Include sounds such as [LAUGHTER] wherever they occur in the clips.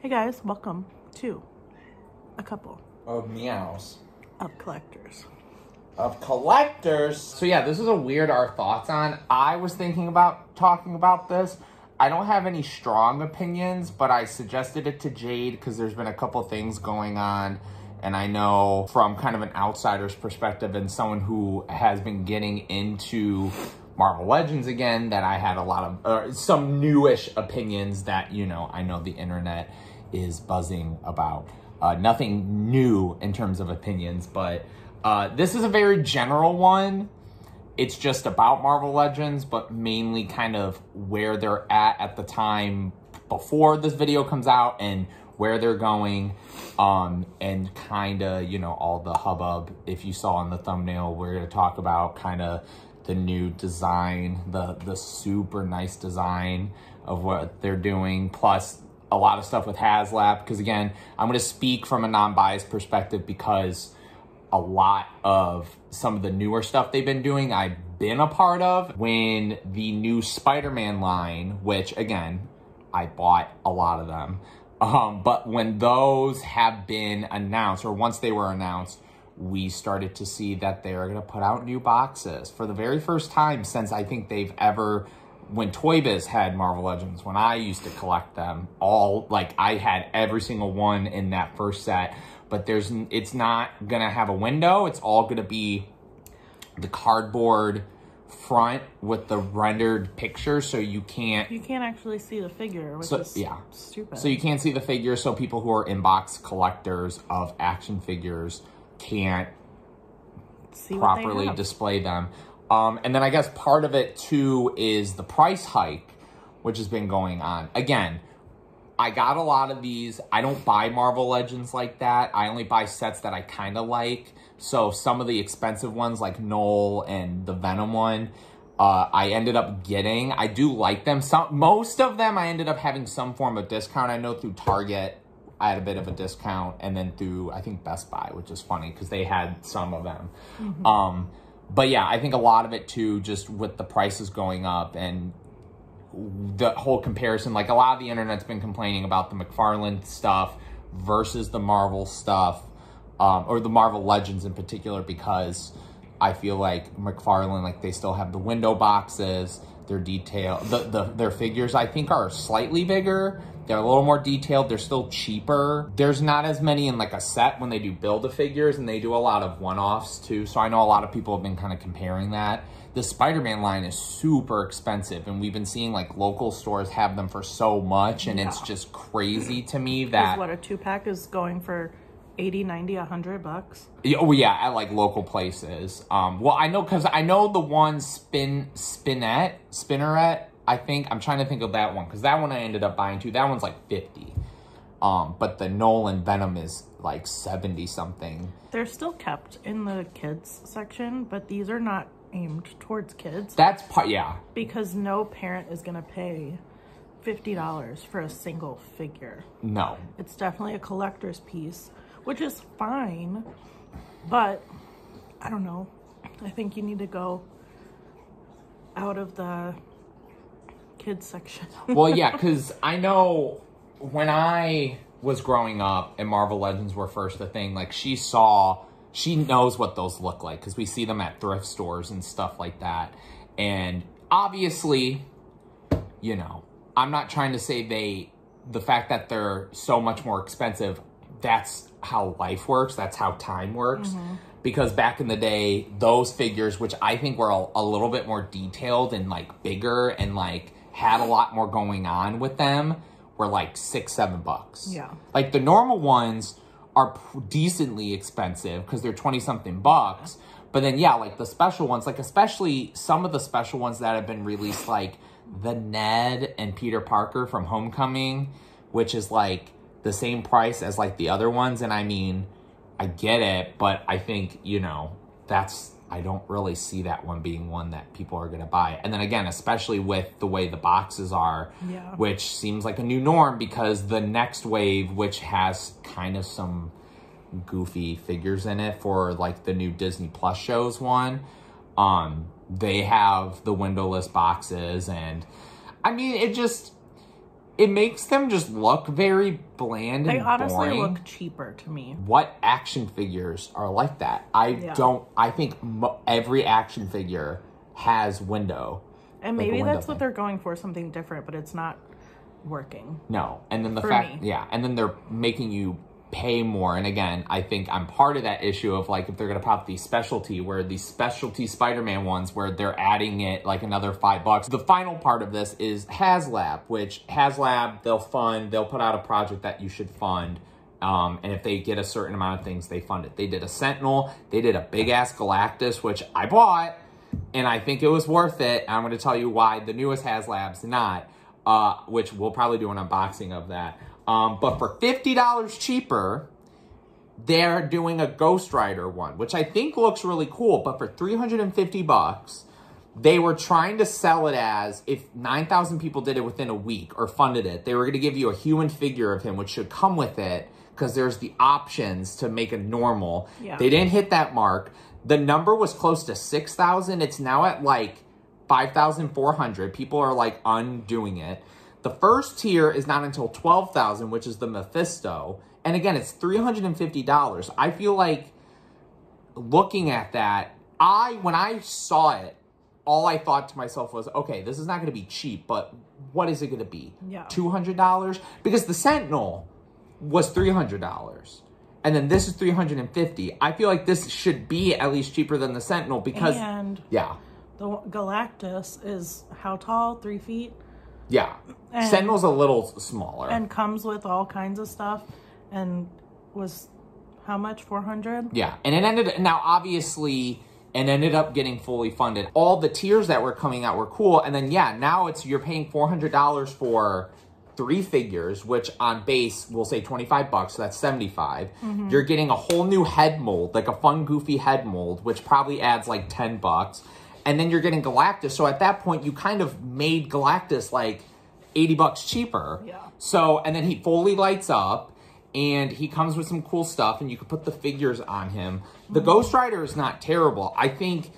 Hey guys, welcome to a couple Of meows. of collectors. Of collectors. So yeah, this is a weird our thoughts on. I was thinking about talking about this. I don't have any strong opinions, but I suggested it to Jade because there's been a couple things going on. And I know from kind of an outsider's perspective and someone who has been getting into Marvel Legends again, that I had a lot of, uh, some newish opinions that, you know, I know the internet is buzzing about. Uh, nothing new in terms of opinions, but uh, this is a very general one. It's just about Marvel Legends, but mainly kind of where they're at at the time before this video comes out and where they're going, um, and kind of, you know, all the hubbub. If you saw in the thumbnail, we're going to talk about kind of the new design, the, the super nice design of what they're doing, plus a lot of stuff with HasLab. Because again, I'm going to speak from a non-biased perspective because a lot of some of the newer stuff they've been doing, I've been a part of. When the new Spider-Man line, which again, I bought a lot of them. Um, but when those have been announced, or once they were announced, we started to see that they're going to put out new boxes for the very first time since I think they've ever when Toy Biz had Marvel Legends, when I used to collect them, all like I had every single one in that first set, but there's it's not gonna have a window. It's all gonna be the cardboard front with the rendered picture, so you can't. You can't actually see the figure, which So- is yeah. stupid. So you can't see the figure. So people who are inbox collectors of action figures can't see properly display them. Um, and then I guess part of it too is the price hike, which has been going on. Again, I got a lot of these. I don't buy Marvel Legends like that. I only buy sets that I kind of like. So some of the expensive ones like Knull and the Venom one, uh, I ended up getting. I do like them. Some most of them I ended up having some form of discount. I know through Target I had a bit of a discount, and then through I think Best Buy, which is funny because they had some of them. Um, but yeah, I think a lot of it too, just with the prices going up and the whole comparison. Like a lot of the internet's been complaining about the McFarlane stuff versus the Marvel stuff, um, or the Marvel Legends in particular, because I feel like McFarlane, like they still have the window boxes, their detail, the, the their figures I think are slightly bigger. They're a little more detailed. They're still cheaper. There's not as many in like a set when they do build a figures and they do a lot of one-offs too. So I know a lot of people have been kind of comparing that. The Spider-Man line is super expensive and we've been seeing like local stores have them for so much and it's just crazy to me that what a two pack is going for 80, 90, 100 bucks. Yeah, Oh yeah, at like local places. Um, well, I know because I know the one spin spinette spinneret. I think I'm trying to think of that one because that one I ended up buying too. That one's like fifty. Um, but the Nolan Venom is like seventy something. They're still kept in the kids section, but these are not aimed towards kids That's part. Yeah, because no parent is going to pay $50 for a single figure. no, It's definitely a collector's piece, which is fine, but I don't know. I think you need to go out of the kids section. [LAUGHS] well, yeah, because I know when I was growing up and Marvel Legends were first a thing, like she saw, she knows what those look like because we see them at thrift stores and stuff like that. And obviously, you know, I'm not trying to say they, the fact that they're so much more expensive, that's how life works, that's how time works. Because back in the day, those figures, which I think were a, a little bit more detailed and like bigger and like had a lot more going on with them, were like six, seven bucks. Yeah. Like the normal ones are p- decently expensive because they're 20 something bucks. But then, yeah, like the special ones, like especially some of the special ones that have been released, like the Ned and Peter Parker from Homecoming, which is like the same price as like the other ones. And I mean, I get it, but I think, you know, that's, I don't really see that one being one that people are going to buy. And then again, especially with the way the boxes are, Yeah. which seems like a new norm because the next wave, which has kind of some goofy figures in it for like the new Disney Plus shows one, um, they have the windowless boxes and I mean, it just, it makes them just look very bland They and honestly boring. look cheaper to me. what action figures are like that? I Yeah. don't. I think mo- every action figure has window. And Like maybe window that's what they're going for, something different, but it's not working. No, and then the For fact, me. yeah, and then they're making you pay more. And again, I think I'm part of that issue of like if they're gonna pop these specialty, where the specialty Spider-Man ones, where they're adding it like another five bucks. The final part of this is HasLab, which HasLab they'll fund, they'll put out a project that you should fund. Um, and if they get a certain amount of things, they fund it. They did a Sentinel, they did a big ass Galactus, which I bought, and I think it was worth it. I'm going to tell you why the newest HasLab's not, uh, which we'll probably do an unboxing of that. Um, but for $50 cheaper, they're doing a Ghost Rider one, which I think looks really cool. But for 350 bucks, they were trying to sell it as if 9,000 people did it within a week or funded it, they were going to give you a human figure of him, which should come with it because there's the options to make it normal. Yeah. They didn't hit that mark. The number was close to 6,000. It's now at like 5,400. People are like undoing it. The first tier is not until 12,000, which is the Mephisto. And again, it's $350. I feel like looking at that, I, when I saw it, all I thought to myself was, okay, this is not going to be cheap, but what is it going to be? Yeah. $200? Because the Sentinel was $300. And then this is 350. I feel like this should be at least cheaper than the Sentinel because and yeah. The Galactus is how tall? Three feet? Yeah. And- Sentinel's a little smaller. And comes with all kinds of stuff. And was how much? 400 Yeah, and it ended now obviously and ended up getting fully funded. All the tiers that were coming out were cool, and then yeah, now it's you're paying four hundred dollars for three figures, which on base we'll say twenty five bucks, so that's seventy mm-hmm. You're getting a whole new head mold, like a fun, goofy head mold, which probably adds like ten bucks, and then you're getting Galactus. So at that point, you kind of made Galactus like eighty bucks cheaper. Yeah. So and then he fully lights up and he comes with some cool stuff and you can put the figures on him. The mm-hmm. Ghost Rider is not terrible. I think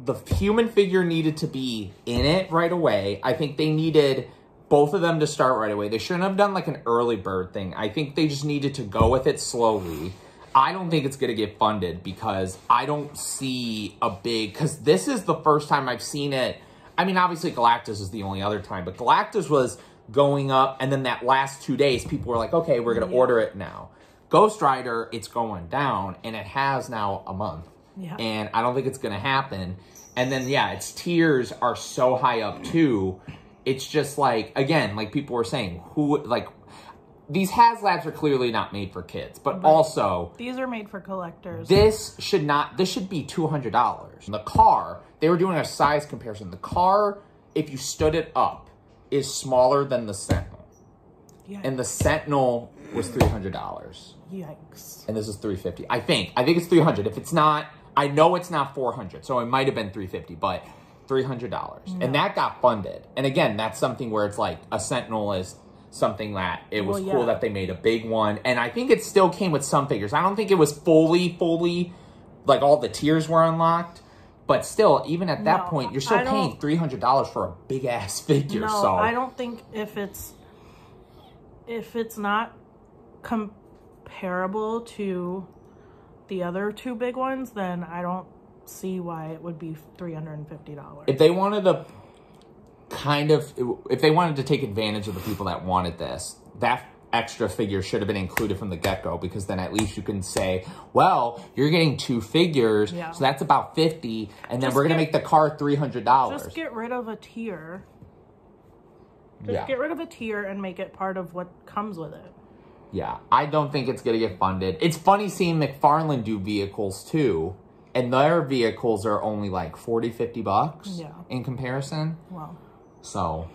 the human figure needed to be in it right away. I think they needed both of them to start right away. They shouldn't have done like an early bird thing. I think they just needed to go with it slowly. I don't think it's going to get funded because I don't see a big cuz this is the first time I've seen it. I mean, obviously Galactus is the only other time, but Galactus was going up and then that last 2 days people were like, "Okay, we're going to Yeah. order it now." Ghost Rider, it's going down and it has now a month Yeah. and I don't think it's gonna happen. And then yeah, its tiers are so high up too. It's just like again, like people were saying, who like these HasLabs are clearly not made for kids, but also These are made for collectors. this should not. This should be two hundred dollars. The car they were doing a size comparison. The car, if you stood it up, is smaller than the Sentinel, yeah. and the Sentinel was three hundred dollars Yikes. and this is 350 i think i think it's 300 if it's not i know it's not 400 so it might have been 350 but $300 and that got funded and again that's something where it's like a sentinel is something that it was Well, cool that they made a big one. And i think it still came with some figures. I don't think it was fully fully like all the tiers were unlocked. But still even at that No, point you're still I paying $300 for a big ass [LAUGHS] figure No, so. I don't think if it's if it's not comparable to the other two big ones, then I don't see why it would be three hundred and fifty dollars. if they wanted to kind of if they wanted to take advantage of the people that wanted this that extra figure should have been included from the get-go because then at least you can say well you're getting two figures Yeah. so that's about 50 and then Just we're gonna make the car $300 Just get rid of a tier. Just yeah get rid of a tier and make it part of what comes with it. yeah i don't think it's gonna get funded it's funny seeing mcfarlane do vehicles too and their vehicles are only like 40 50 bucks Yeah. in comparison Well, so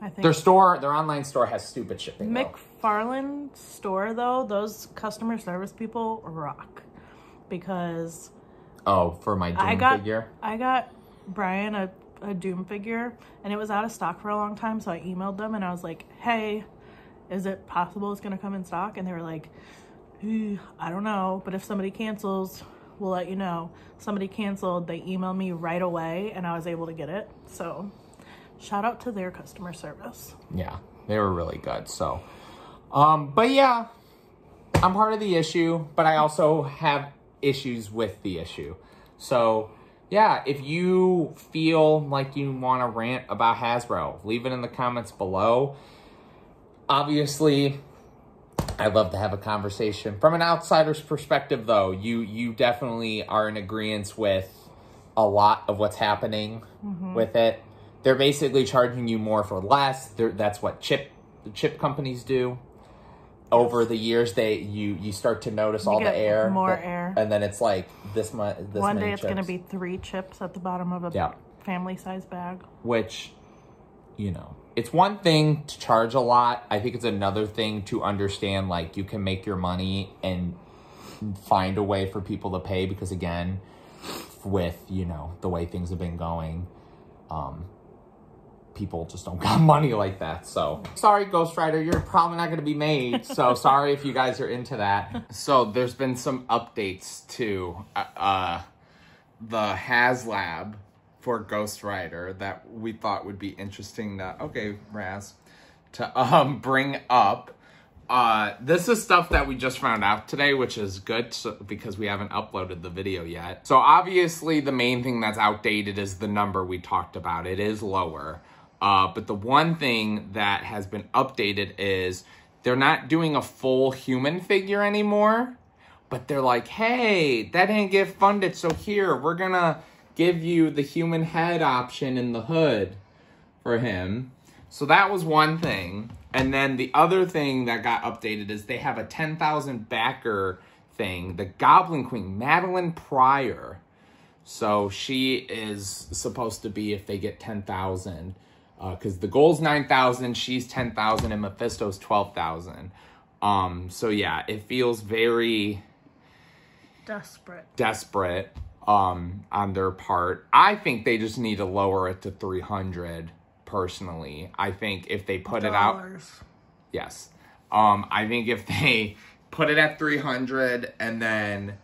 I think their store their online store has stupid shipping though. McFarlane store though, those customer service people rock because oh for my Doom I got figure I got Brian a, a Doom figure and it was out of stock for a long time, so I emailed them and I was like, "Hey, is it possible it's gonna come in stock?" And they were like, "Eh, "I don't know, but if somebody cancels, we'll let you know." Somebody canceled, they emailed me right away, and I was able to get it. So, shout out to their customer service. Yeah, they were really good. So, Um, but yeah, I'm part of the issue, but I also have issues with the issue. So yeah, if you feel like you want to rant about Hasbro, leave it in the comments below. Obviously, I'd love to have a conversation. From an outsider's perspective, though, you you definitely are in agreement with a lot of what's happening with it. They're basically charging you more for less. They're, that's what chip chip companies do. Over the years, they you you start to notice all the air, more that- air. and then it's like this much. This One day it's going to be three chips at the bottom of a Yeah. family size bag. which you know it's one thing to charge a lot i think it's another thing to understand like you can make your money and find a way for people to pay because again with you know the way things have been going um people just don't [LAUGHS] got money like that so sorry ghost rider you're probably not going to be made so [LAUGHS] sorry if you guys are into that so there's been some updates to uh, uh the HasLab for Ghost Rider that we thought would be interesting to okay, Raz, to um bring up. Uh this is stuff that we just found out today, which is good so, because we haven't uploaded the video yet. So obviously the main thing that's outdated is the number we talked about. It is lower. Uh but the one thing that has been updated is they're not doing a full human figure anymore but they're like, hey, that didn't get funded, so here, we're gonna give you the human head option in the hood for him. So that was one thing. And then the other thing that got updated is they have a 10,000 backer thing, the Goblin Queen, Madelyne Pryor. So she is supposed to be if they get 10,000. Because the goal's 9,000, she's 10,000, and Mephisto's 12,000. Um, so yeah, it feels very Desperate. desperate um on their part. I think they just need to lower it to 300 personally. I think if they put it out yes. Um I think if they put it at 300 and then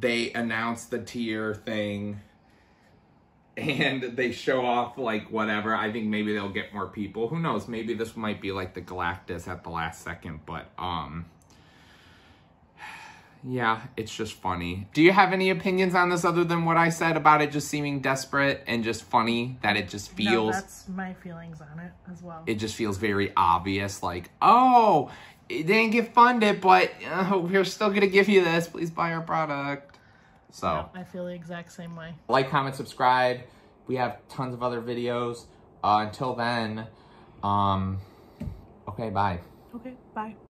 they announce the tier thing and they show off like whatever, I think maybe they'll get more people. Who knows? Maybe this might be like the Galactus at the last second, but um [SIGHS] yeah, it's just funny. Do you have any opinions on this other than what I said about it just seeming desperate and just funny that it just No, feels that's my feelings on it as well. it just feels very obvious like, "Oh, it didn't get funded, but uh, we're still going to give you this. Please buy our product." So, Yeah, I feel the exact same way. like, comment, subscribe. We have tons of other videos. Uh, until then, um okay, bye. Okay, bye.